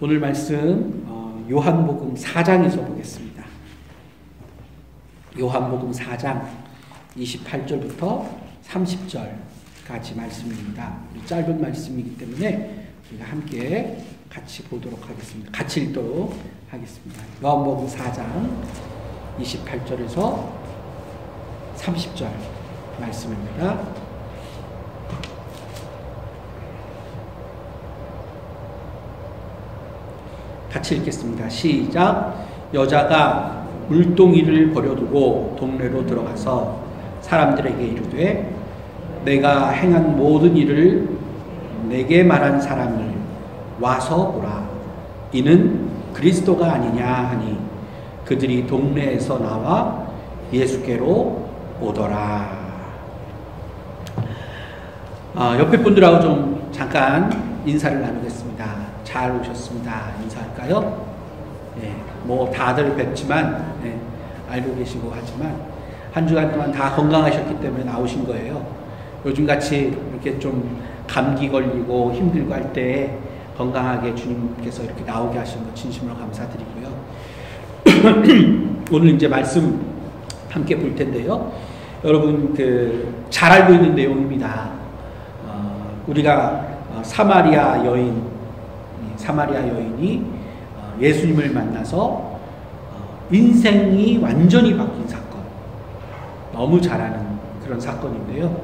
오늘 말씀 어, 요한복음 4장에서 보겠습니다. 요한복음 4장 28절부터 30절까지 말씀입니다. 짧은 말씀이기 때문에 우리가 함께 같이 보도록 하겠습니다. 같이 읽도록 하겠습니다. 요한복음 4장 28절에서 30절 말씀입니다. 같이 읽겠습니다. 시작. 여자가 물동이를 버려두고 동네로 들어가서 사람들에게 이르되 내가 행한 모든 일을 내게 말한 사람을 와서 보라. 이는 그리스도가 아니냐 하니 그들이 동네에서 나와 예수께로 오더라. 아, 옆에 분들하고 좀 잠깐 인사를 나누겠습니다. 잘 오셨습니다. 인사할까요? 예, 뭐 다들 뵙지만 예, 알고 계시고 하지만 한 주간 동안 다 건강하셨기 때문에 나오신 거예요. 요즘 같이 이렇게 좀 감기 걸리고 힘들고 할 때 건강하게 주님께서 이렇게 나오게 하신 것 진심으로 감사드리고요. 오늘 이제 말씀 함께 볼 텐데요. 여러분 그 잘 알고 있는 내용입니다. 어, 우리가 어, 사마리아 여인 사마리아 여인이 어, 예수님을 만나서 어, 인생이 완전히 바뀐 사건. 너무 잘 아는 그런 사건인데요.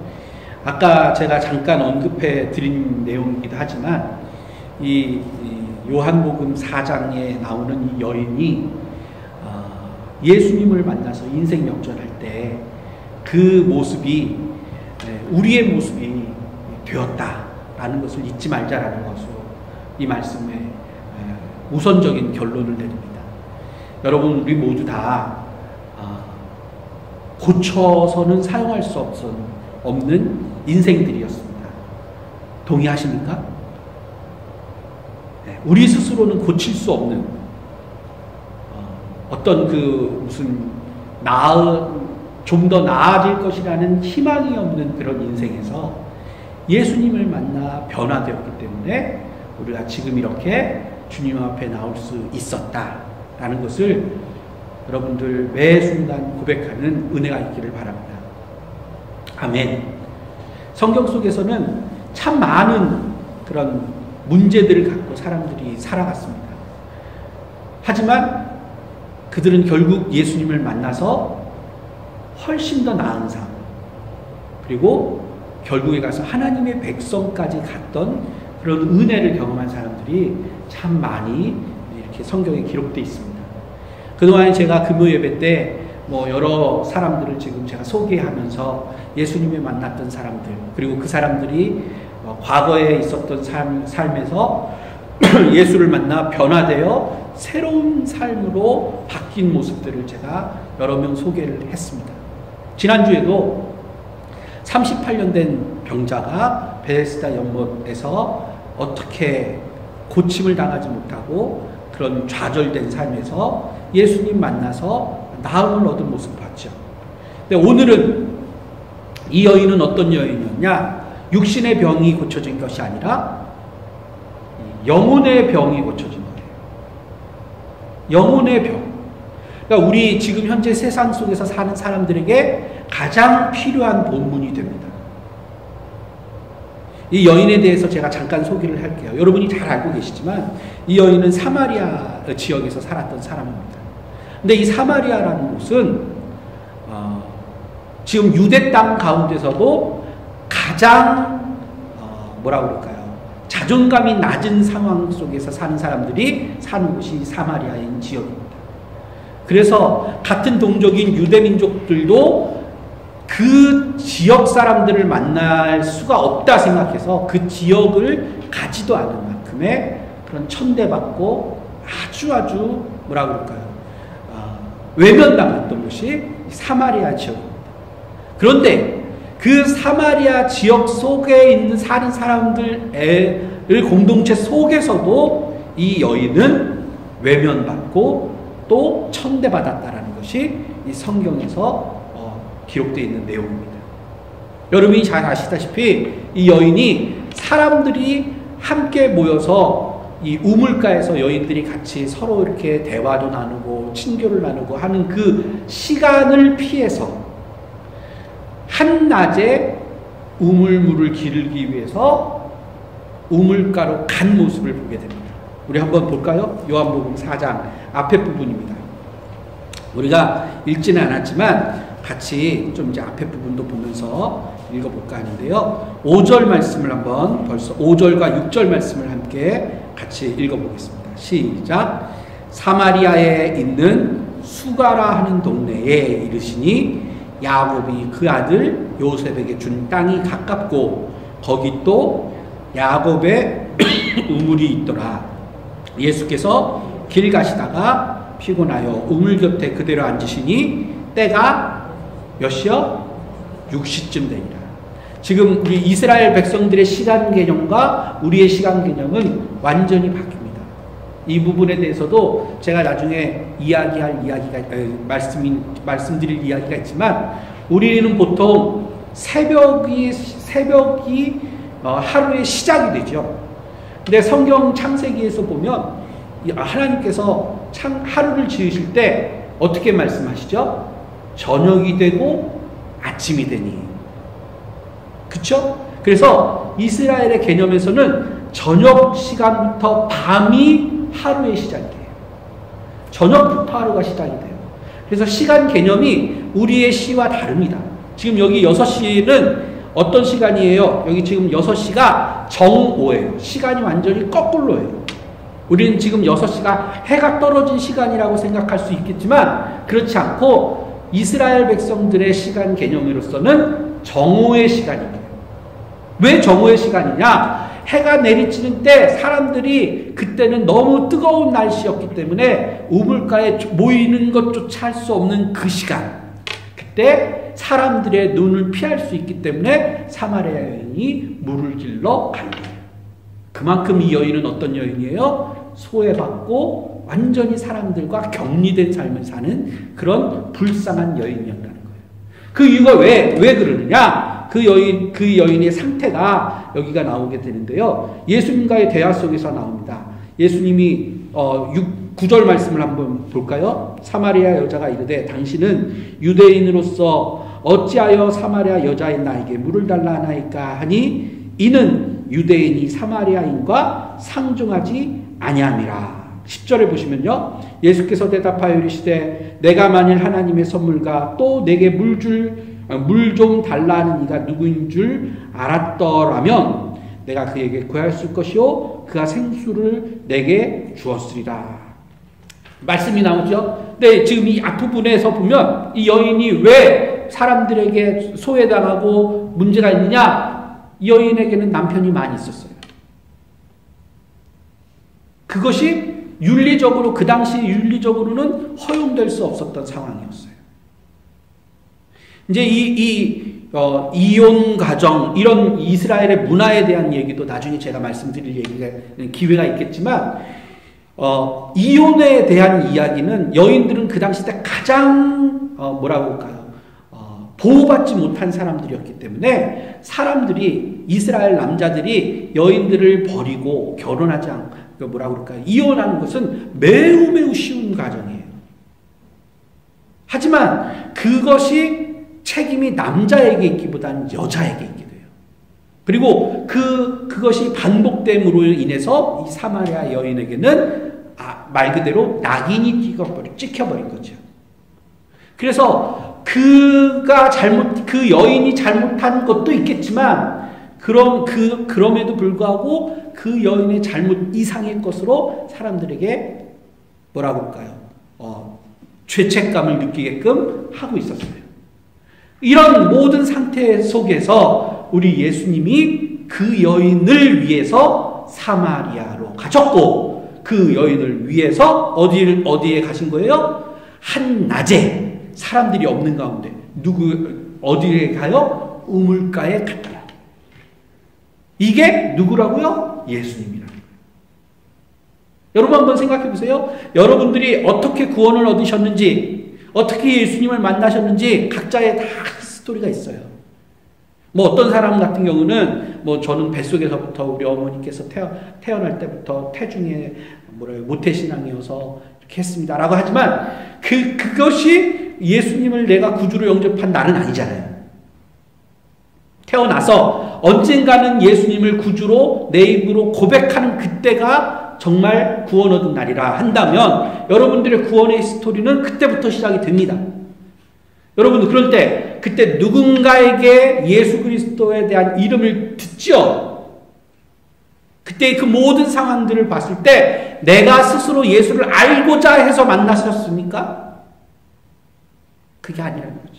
아까 제가 잠깐 언급해 드린 내용이기도 하지만 이, 요한복음 4장에 나오는 이 여인이 어, 예수님을 만나서 인생 역전할 때 그 모습이 우리의 모습이 되었다라는 것을 잊지 말자라는 것으로 이 말씀에 우선적인 결론을 내립니다. 여러분 우리 모두 다 고쳐서는 사용할 수 없는 인생들이었습니다. 동의하십니까? 우리 스스로는 고칠 수 없는 어떤 그 무슨 나을 좀더 나아질 것이라는 희망이 없는 그런 인생에서 예수님을 만나 변화되었기 때문에 우리가 지금 이렇게 주님 앞에 나올 수 있었다라는 것을 여러분들 매 순간 고백하는 은혜가 있기를 바랍니다. 아멘. 성경 속에서는 참 많은 그런 문제들을 갖고 사람들이 살아갔습니다. 하지만 그들은 결국 예수님을 만나서 훨씬 더 나은 삶, 그리고 결국에 가서 하나님의 백성까지 갔던 그런 은혜를 경험한 사람들이 참 많이 이렇게 성경에 기록되어 있습니다. 그동안 제가 금요 예배 때 뭐 여러 사람들을 지금 제가 소개하면서 예수님을 만났던 사람들, 그리고 그 사람들이 어, 과거에 있었던 삶, 삶에서 예수를 만나 변화되어 새로운 삶으로 바뀐 모습들을 제가 여러 명 소개를 했습니다. 지난주에도 38년 된 병자가 베데스다 연못에서 어떻게 고침을 당하지 못하고 그런 좌절된 삶에서 예수님 만나서 나음을 얻은 모습을 봤죠. 근데 오늘은 이 여인은 어떤 여인이었냐? 육신의 병이 고쳐진 것이 아니라 영혼의 병이 고쳐진 거예요. 영혼의 병. 그러니까 우리 지금 현재 세상 속에서 사는 사람들에게 가장 필요한 본문이 됩니다. 이 여인에 대해서 제가 잠깐 소개를 할게요. 여러분이 잘 알고 계시지만 이 여인은 사마리아 지역에서 살았던 사람입니다. 근데 이 사마리아라는 곳은 어, 지금 유대 땅 가운데서도 가장 어, 뭐라 그럴까요? 자존감이 낮은 상황 속에서 사는 사람들이 사는 곳이 사마리아인 지역입니다. 그래서 같은 동족인 유대 민족들도 그 지역 사람들을 만날 수가 없다 생각해서 그 지역을 가지도 않은 만큼의 그런 천대받고 아주 아주 뭐라 그럴까요? 어, 외면당했던 곳이 사마리아 지역입니다. 그런데 그 사마리아 지역 속에 있는 사는 사람들의 공동체 속에서도 이 여인은 외면받고 또 천대받았다라는 것이 이 성경에서 기록되어 있는 내용입니다. 여러분이 잘 아시다시피 이 여인이 사람들이 함께 모여서 이 우물가에서 여인들이 같이 서로 이렇게 대화도 나누고 친교를 나누고 하는 그 시간을 피해서 한낮에 우물물을 기르기 위해서 우물가로 간 모습을 보게 됩니다. 우리 한번 볼까요? 요한복음 4장 앞에 부분입니다. 우리가 읽지는 않았지만 같이 좀 이제 앞에 부분도 보면서 읽어볼까 하는데요. 5절 말씀을 한번 벌써 5절과 6절 말씀을 함께 같이 읽어보겠습니다. 시작. 사마리아에 있는 수가라 하는 동네에 이르시니 야곱이 그 아들 요셉에게 준 땅이 가깝고 거기 또 야곱의 우물이 있더라. 예수께서 길 가시다가 피곤하여 우물 곁에 그대로 앉으시니 때가 몇 시요? 6시쯤 되니라. 지금 우리 이스라엘 백성들의 시간 개념과 우리의 시간 개념은 완전히 바뀝니다. 이 부분에 대해서도 제가 나중에 이야기할 이야기가 말씀 말씀드릴 이야기가 있지만 우리는 보통 새벽이 새벽이 어, 하루의 시작이 되죠. 근데 성경 창세기에서 보면 하나님께서 창, 하루를 지으실 때 어떻게 말씀하시죠? 저녁이 되고 아침이 되니. 그쵸? 그래서 이스라엘의 개념에서는 저녁 시간부터 밤이 하루의 시작이에요. 저녁부터 하루가 시작이 돼요. 그래서 시간 개념이 우리의 시와 다릅니다. 지금 여기 6시는 어떤 시간이에요? 여기 지금 6시가 정오예요. 시간이 완전히 거꾸로예요. 우리는 지금 6시가 해가 떨어진 시간이라고 생각할 수 있겠지만 그렇지 않고 이스라엘 백성들의 시간 개념으로서는 정오의 시간입니다. 왜 정오의 시간이냐? 해가 내리치는 때 사람들이 그때는 너무 뜨거운 날씨였기 때문에 우물가에 모이는 것조차 할 수 없는 그 시간. 그때 사람들의 눈을 피할 수 있기 때문에 사마리아 여인이 물을 길러 간 거예요. 그만큼 이 여인은 어떤 여인이에요? 소외받고 완전히 사람들과 격리된 삶을 사는 그런 불쌍한 여인이었다는 거예요. 그 이유가 왜, 왜 그러느냐? 그 여인, 그 여인의 상태가 여기가 나오게 되는데요. 예수님과의 대화 속에서 나옵니다. 예수님이, 어, 6, 9절 말씀을 한번 볼까요? 사마리아 여자가 이르되 당신은 유대인으로서 어찌하여 사마리아 여자인 나에게 물을 달라 하나이까 하니 이는 유대인이 사마리아인과 상종하지 아니함이라. 10절에 보시면요. 예수께서 대답하여 이르시되 내가 만일 하나님의 선물과 또 내게 물줄 어, 물좀 달라는 이가 누구인 줄 알았더라면 내가 그에게 구하였을 것이요 그가 생수를 내게 주었으리라. 말씀이 나오죠. 근데 지금 이 앞부분에서 보면 이 여인이 왜 사람들에게 소외당하고 문제가 있느냐? 이 여인에게는 남편이 많이 있었어요. 그것이 윤리적으로 그 당시 윤리적으로는 허용될 수 없었던 상황이었어요. 이제 이, 이 어, 이혼 가정 이런 이스라엘의 문화에 대한 얘기도 나중에 제가 말씀드릴 얘기가 기회가 있겠지만 어, 이혼에 대한 이야기는 여인들은 그 당시 때 가장 어, 뭐라고 할까요? 어, 보호받지 못한 사람들이었기 때문에 사람들이 이스라엘 남자들이 여인들을 버리고 결혼하지 않고 그 뭐라 그럴까요? 이혼하는 것은 매우 매우 쉬운 과정이에요. 하지만 그것이 책임이 남자에게 있기보다는 여자에게 있게 돼요. 그리고 그 그것이 반복됨으로 인해서 이 사마리아 여인에게는 아, 말 그대로 낙인이 찍어버리, 찍혀버린 거죠. 그래서 그가 잘못 그 여인이 잘못한 것도 있겠지만 그럼 그 그럼에도 불구하고 그 여인의 잘못 이상의 것으로 사람들에게 뭐라고 할까요? 어, 죄책감을 느끼게끔 하고 있었어요. 이런 모든 상태 속에서 우리 예수님이 그 여인을 위해서 사마리아로 가셨고 그 여인을 위해서 어디 어디에 가신 거예요? 한 낮에 사람들이 없는 가운데 누구 어디에 가요? 우물가에 갔다. 이게 누구라고요? 예수님이라. 여러분 한번 생각해 보세요. 여러분들이 어떻게 구원을 얻으셨는지, 어떻게 예수님을 만나셨는지 각자의 다 스토리가 있어요. 뭐 어떤 사람 같은 경우는 뭐 저는 뱃속에서부터 우리 어머니께서 태어, 태어날 때부터 태중에 뭐래 모태신앙이어서 이렇게 했습니다라고 하지만 그 그것이 예수님을 내가 구주로 영접한 날은 아니잖아요. 태어나서 언젠가는 예수님을 구주로 내 입으로 고백하는 그때가 정말 구원 얻은 날이라 한다면 여러분들의 구원의 스토리는 그때부터 시작이 됩니다. 여러분 그럴 때 그때 누군가에게 예수 그리스도에 대한 이름을 듣죠. 그때 그 모든 상황들을 봤을 때 내가 스스로 예수를 알고자 해서 만났었습니까? 그게 아니라는 거죠.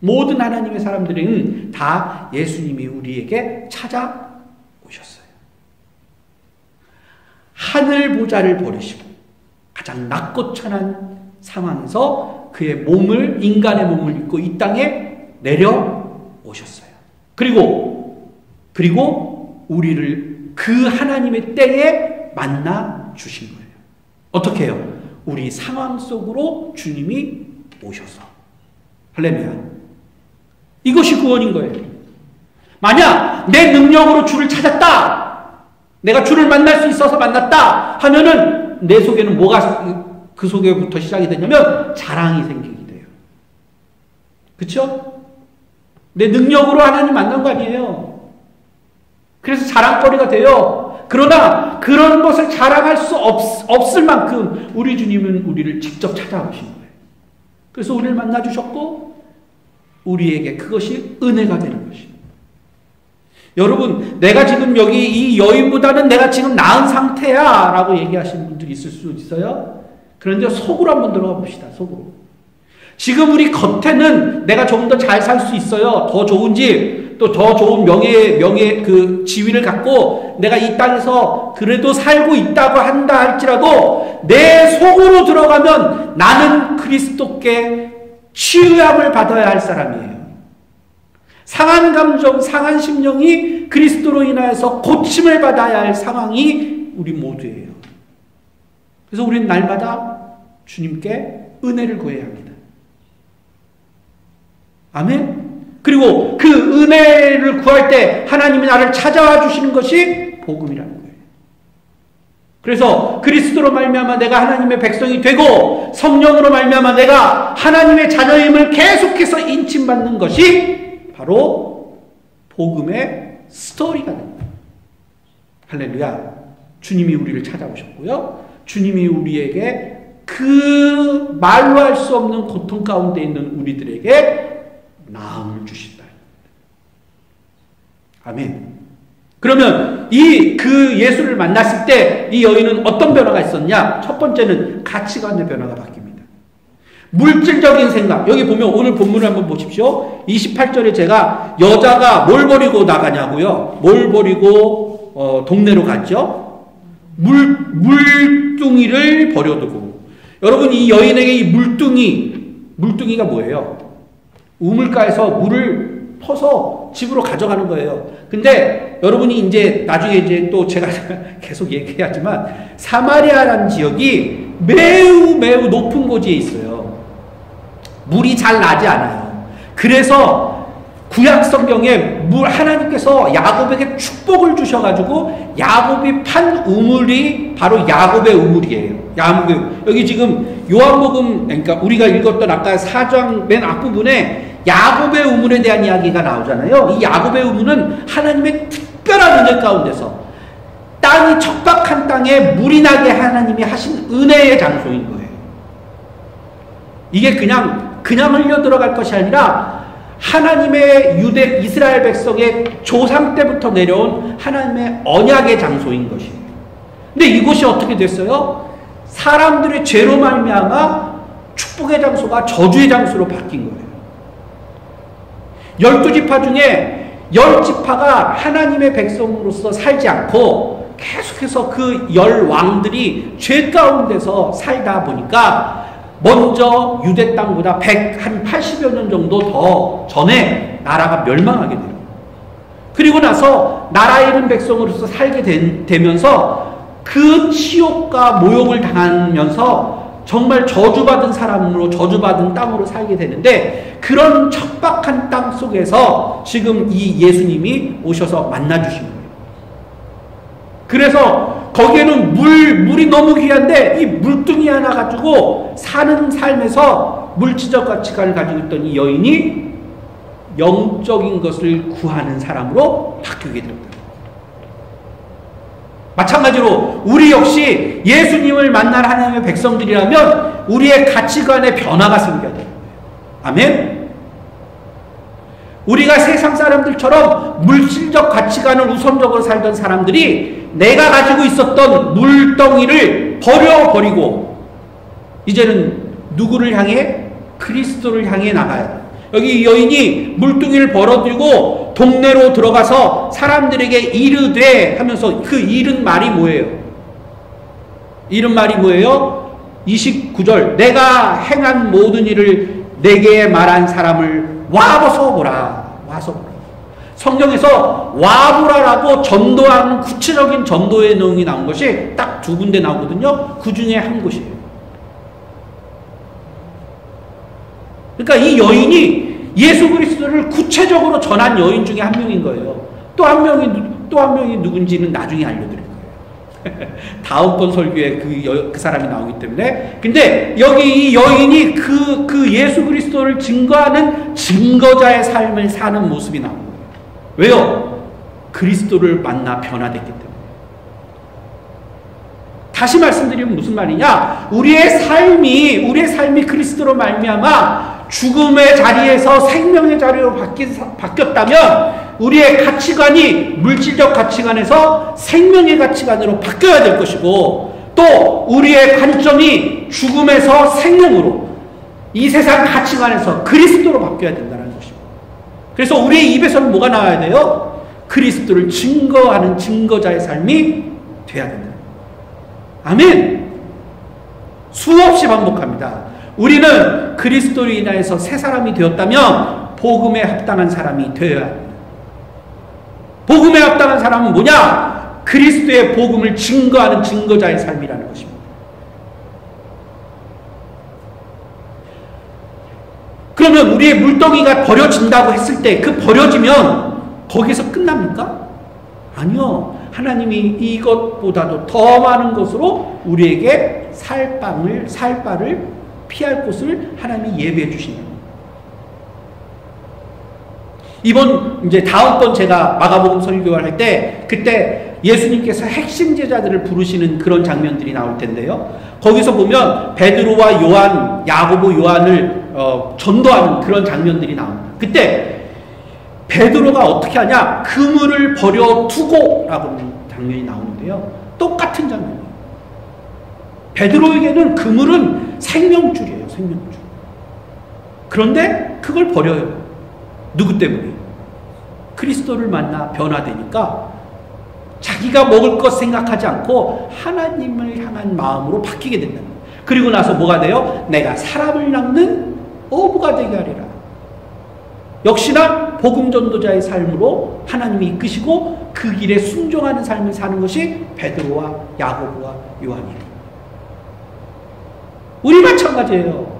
모든 하나님의 사람들은 다 예수님이 우리에게 찾아오셨어요. 하늘 보좌를 버리시고 가장 낮고 천한 상황에서 그의 몸을 인간의 몸을 입고 이 땅에 내려오셨어요. 그리고 그리고 우리를 그 하나님의 때에 만나 주신 거예요. 어떻게 해요? 우리 상황 속으로 주님이 오셔서 할렐루야. 이것이 구원인 거예요. 만약 내 능력으로 주를 찾았다. 내가 주를 만날 수 있어서 만났다 하면은 내 속에는 뭐가 그 속에부터 시작이 되냐면 자랑이 생기게 돼요. 그쵸? 내 능력으로 하나님 만난 거 아니에요. 그래서 자랑거리가 돼요. 그러나 그런 것을 자랑할 수 없, 없을 만큼 우리 주님은 우리를 직접 찾아오신 거예요. 그래서 우리를 만나주셨고 우리에게 그것이 은혜가 되는 것입니다. 여러분, 내가 지금 여기 이 여인보다는 내가 지금 나은 상태야 라고 얘기하시는 분들이 있을 수 있어요. 그런데 속으로 한번 들어가 봅시다, 속으로. 지금 우리 겉에는 내가 조금 더 잘 살 수 있어요. 더 좋은 집, 또 더 좋은 명예, 명예 그 지위를 갖고 내가 이 땅에서 그래도 살고 있다고 한다 할지라도 내 속으로 들어가면 나는 그리스도께 치유함을 받아야 할 사람이에요. 상한 감정, 상한 심령이 그리스도로 인하여서 고침을 받아야 할 상황이 우리 모두예요. 그래서 우리는 날마다 주님께 은혜를 구해야 합니다. 아멘? 그리고 그 은혜를 구할 때 하나님이 나를 찾아와 주시는 것이 복음이라는. 그래서 그리스도로 말미암아 내가 하나님의 백성이 되고 성령으로 말미암아 내가 하나님의 자녀임을 계속해서 인침받는 것이 바로 복음의 스토리가 됩니다. 할렐루야. 주님이 우리를 찾아오셨고요. 주님이 우리에게 그 말로 할 수 없는 고통 가운데 있는 우리들에게 나음을 주신다. 아멘. 그러면 이 그 예수를 만났을 때 이 여인은 어떤 변화가 있었냐? 첫 번째는 가치관의 변화가 바뀝니다. 물질적인 생각. 여기 보면 오늘 본문을 한번 보십시오. 28절에 제가 여자가 뭘 버리고 나가냐고요? 뭘 버리고 어, 동네로 갔죠? 물 물뚱이를 버려두고. 여러분 이 여인에게 이 물뚱이 물뚱이가 뭐예요? 우물가에서 물을 퍼서 집으로 가져가는 거예요. 근데 여러분이 이제 나중에 이제 또 제가 계속 얘기하지만 사마리아라는 지역이 매우 매우 높은 고지에 있어요. 물이 잘 나지 않아요. 그래서 구약 성경에 물 하나님께서 야곱에게 축복을 주셔 가지고 야곱이 판 우물이 바로 야곱의 우물이에요. 야곱의 여기 지금 요한복음 그러니까 우리가 읽었던 아까 사장 맨 앞부분에 야곱의 우물에 대한 이야기가 나오잖아요. 이 야곱의 우물은 하나님의 특별한 은혜 가운데서 땅이 척박한 땅에 물이 나게 하나님이 하신 은혜의 장소인 거예요. 이게 그냥 그냥 흘려 들어갈 것이 아니라 하나님의 유대 이스라엘 백성의 조상 때부터 내려온 하나님의 언약의 장소인 것이에요. 근데 이곳이 어떻게 됐어요? 사람들의 죄로 말미암아 축복의 장소가 저주의 장소로 바뀐 거예요. 열두 지파 중에 열 지파가 하나님의 백성으로서 살지 않고 계속해서 그 열 왕들이 죄 가운데서 살다 보니까 먼저 유대 땅보다 100, 한 80여 년 정도 더 전에 나라가 멸망하게 돼요. 그리고 나서 나라 잃은 백성으로서 살게 된, 되면서 그 치욕과 모욕을 당하면서 정말 저주받은 사람으로 저주받은 땅으로 살게 되는데 그런 척박한 땅 속에서 지금 이 예수님이 오셔서 만나주신 거예요. 그래서 거기에는 물, 물이 너무 귀한데 이 물뚱이 하나 가지고 사는 삶에서 물질적 가치관을 가지고 있던 이 여인이 영적인 것을 구하는 사람으로 바뀌게 됩니다. 마찬가지로 우리 역시 예수님을 만날 하나님의 백성들이라면 우리의 가치관의 변화가 생겨야 돼요. 아멘? 우리가 세상 사람들처럼 물질적 가치관을 우선적으로 살던 사람들이 내가 가지고 있었던 물덩이를 버려버리고 이제는 누구를 향해? 그리스도를 향해 나가야 돼. 여기 여인이 물뚱이를 벌어들고 동네로 들어가서 사람들에게 이르되 하면서 그 이른 말이 뭐예요? 이른 말이 뭐예요? 29절 내가 행한 모든 일을 내게 말한 사람을 와보서 보라 와서 보라 성경에서 와보라라고 전도하는 구체적인 전도의 내용이 나온 것이 딱 두 군데 나오거든요 그 중에 한 곳이에요 그러니까 이 여인이 예수 그리스도를 구체적으로 전한 여인 중에 한 명인 거예요. 또 한 명이 또 한 명이 누군지는 나중에 알려드릴 거예요. 다음 번 설교에 그, 여, 그 사람이 나오기 때문에. 근데 여기 이 여인이 그, 그 예수 그리스도를 증거하는 증거자의 삶을 사는 모습이 나온 거예요. 왜요? 그리스도를 만나 변화됐기 때문에. 다시 말씀드리면 무슨 말이냐? 우리의 삶이 우리의 삶이 그리스도로 말미암아 죽음의 자리에서 생명의 자리로 바뀌었다면 우리의 가치관이 물질적 가치관에서 생명의 가치관으로 바뀌어야 될 것이고 또 우리의 관점이 죽음에서 생명으로 이 세상 가치관에서 그리스도로 바뀌어야 된다는 것이고 그래서 우리의 입에서는 뭐가 나와야 돼요? 그리스도를 증거하는 증거자의 삶이 돼야 된다. 아멘. 수없이 반복합니다. 우리는 그리스도로 인하여서 새 사람이 되었다면 복음에 합당한 사람이 되어야 합니다. 복음에 합당한 사람은 뭐냐? 그리스도의 복음을 증거하는 증거자의 삶이라는 것입니다. 그러면 우리의 물덩이가 버려진다고 했을 때 그 버려지면 거기서 끝납니까? 아니요. 하나님이 이것보다도 더 많은 것으로 우리에게 살 빵을, 살 바를 피할 곳을 하나님이 예배해 주시는 이번 이제 다음 번 제가 마가복음 설교를 할 때 그때 예수님께서 핵심 제자들을 부르시는 그런 장면들이 나올 텐데요. 거기서 보면 베드로와 요한, 야고보, 요한을 어, 전도하는 그런 장면들이 나옵니다. 그때 베드로가 어떻게 하냐? 그물을 버려 두고라고 하는 장면이 나오는데요. 똑같은 장면이에요. 베드로에게는 그물은 생명줄이에요, 생명줄. 그런데 그걸 버려요. 누구 때문에? 그리스도를 만나 변화되니까 자기가 먹을 것 생각하지 않고 하나님을 향한 마음으로 바뀌게 된다. 그리고 나서 뭐가 돼요? 내가 사람을 낚는 어부가 되게 하리라. 역시나 복음 전도자의 삶으로 하나님이 이끄시고 그 길에 순종하는 삶을 사는 것이 베드로와 야고보와 요한이에요. 우리 마찬가지예요.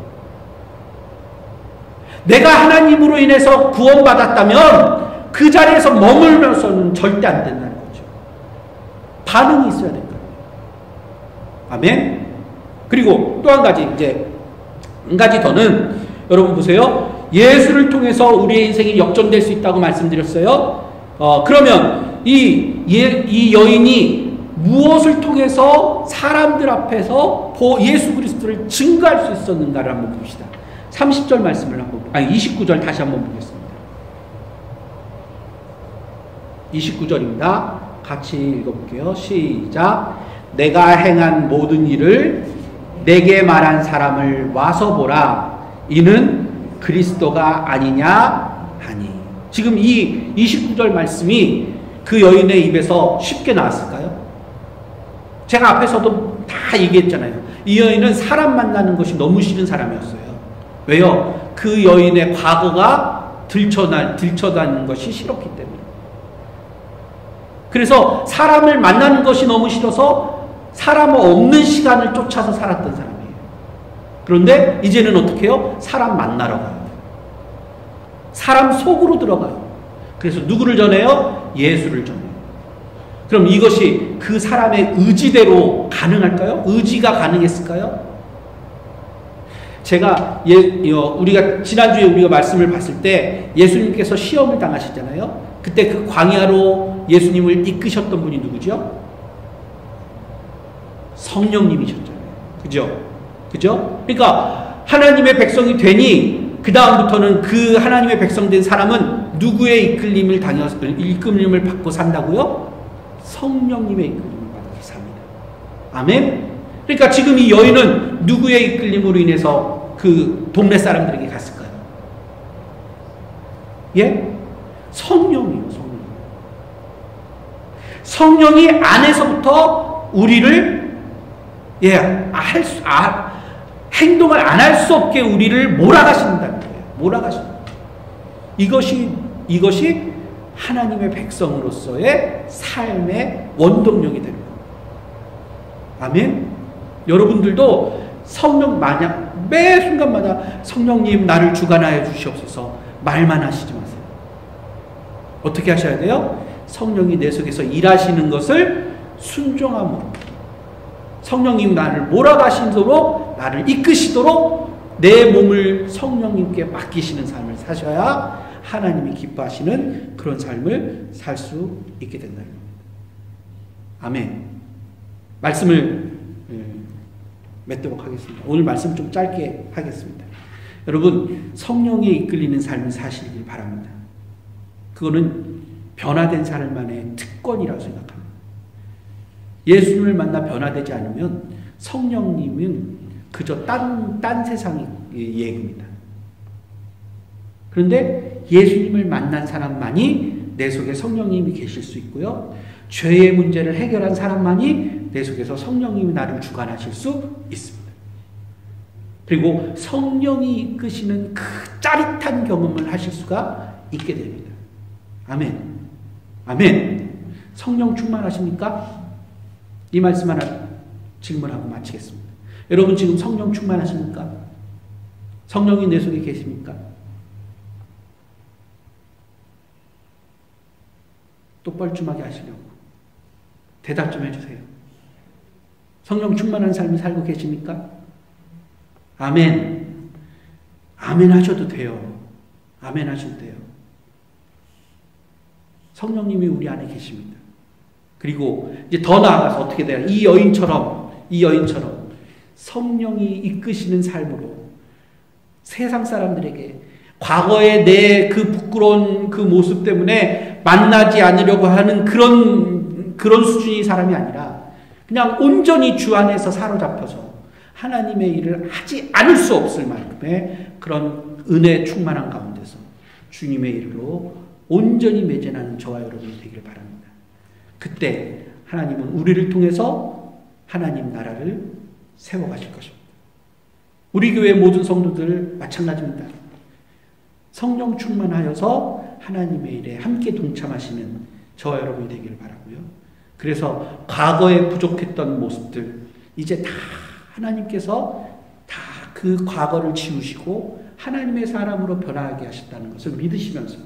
내가 하나님으로 인해서 구원받았다면 그 자리에서 머물면서는 절대 안 된다는 거죠. 반응이 있어야 될 거예요. 아멘. 그리고 또 한 가지 이제 한 가지 더는 여러분 보세요. 예수를 통해서 우리의 인생이 역전될 수 있다고 말씀드렸어요. 어, 그러면 이, 이 여인이 무엇을 통해서 사람들 앞에서 예수 그리스도 를 증거할 수 있었는가를 한번 봅시다. 30절 말씀을 한번, 아니 29절 다시 한번 보겠습니다. 29절입니다. 같이 읽어볼게요. 시작. 내가 행한 모든 일을 내게 말한 사람을 와서 보라. 이는 그리스도가 아니냐 하니. 지금 이 29절 말씀이 그 여인의 입에서 쉽게 나왔을까요? 제가 앞에서도 다 얘기했잖아요. 이 여인은 사람 만나는 것이 너무 싫은 사람이었어요. 왜요? 그 여인의 과거가 들춰나, 들춰다는 것이 싫었기 때문에. 그래서 사람을 만나는 것이 너무 싫어서 사람 없는 시간을 쫓아서 살았던 사람이에요. 그런데 이제는 어떻게 해요? 사람 만나러 가요. 사람 속으로 들어가요. 그래서 누구를 전해요? 예수를 전해요. 그럼 이것이 그 사람의 의지대로 가능할까요? 의지가 가능했을까요? 제가 예, 우리가 지난주에 우리가 말씀을 봤을 때 예수님께서 시험을 당하셨잖아요. 그때 그 광야로 예수님을 이끄셨던 분이 누구죠? 성령님이셨잖아요. 그죠? 그죠? 그러니까 하나님의 백성이 되니 그 다음부터는 그 하나님의 백성 된 사람은 누구의 이끌림을 당해서 이끌림을 받고 산다고요? 성령님의 이끌림을 받아서 삽니다. 아멘. 그러니까 지금 이 여인은 누구의 이끌림으로 인해서 그 동네 사람들에게 갔을까요? 예? 성령이요, 성령. 성령이 안에서부터 우리를 예, 할 수, 아, 행동을 안 할 수 없게 우리를 몰아가신다는 거예요. 몰아가신다. 이것이, 이것이 하나님의 백성으로서의 삶의 원동력이 거예요. 아멘? 여러분들도 성령 마냥, 매 순간마다 성령님 나를 주관하여 주시옵소서 말만 하시지 마세요. 어떻게 하셔야 돼요? 성령이 내 속에서 일하시는 것을 순종함으로 성령님 나를 몰아가시도록 나를 이끄시도록 내 몸을 성령님께 맡기시는 삶을 사셔야 하나님이 기뻐하시는 그런 삶을 살 수 있게 겁니다. 아멘. 말씀을 예, 맺도록 하겠습니다. 오늘 말씀 좀 짧게 하겠습니다. 여러분 성령에 이끌리는 삶을 사시길 바랍니다. 그거는 변화된 사람만의 특권이라고 생각합니다. 예수님을 만나 변화되지 않으면 성령님은 그저 딴, 딴 세상의 얘기입니다. 그런데 예수님을 만난 사람만이 내 속에 성령님이 계실 수 있고요. 죄의 문제를 해결한 사람만이 내 속에서 성령님이 나를 주관하실 수 있습니다. 그리고 성령이 이끄시는 그 짜릿한 경험을 하실 수가 있게 됩니다. 아멘. 아멘. 성령 충만하십니까? 이 말씀 하나 질문하고 마치겠습니다. 여러분 지금 성령 충만하십니까? 성령이 내 속에 계십니까? 똑벌춤하게 하시려고 대답 좀 해주세요. 성령 충만한 삶을 살고 계십니까? 아멘. 아멘 하셔도 돼요. 아멘 하셔도 돼요. 성령님이 우리 안에 계십니다. 그리고 이제 더 나아가서 어떻게 돼요? 이 여인처럼, 이 여인처럼 성령이 이끄시는 삶으로 세상 사람들에게 과거의 내 그 부끄러운 그 모습 때문에 만나지 않으려고 하는 그런, 그런 수준의 사람이 아니라 그냥 온전히 주 안에서 사로잡혀서 하나님의 일을 하지 않을 수 없을 만큼의 그런 은혜 충만한 가운데서 주님의 일로 온전히 매진하는 저와 여러분이 되기를 바랍니다. 그때 하나님은 우리를 통해서 하나님 나라를 세워가실 것입니다. 우리 교회 모든 성도들 마찬가지입니다. 성령 충만하여서 하나님의 일에 함께 동참하시는 저와 여러분이 되기를 바라고요. 그래서 과거에 부족했던 모습들 이제 다 하나님께서 다 그 과거를 지우시고 하나님의 사람으로 변화하게 하셨다는 것을 믿으시면서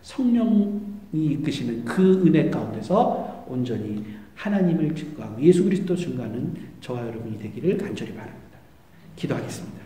성령이 이끄시는 그 은혜 가운데서 온전히 하나님을 증거하고 예수 그리스도 증거하는 저와 여러분이 되기를 간절히 바랍니다. 기도하겠습니다.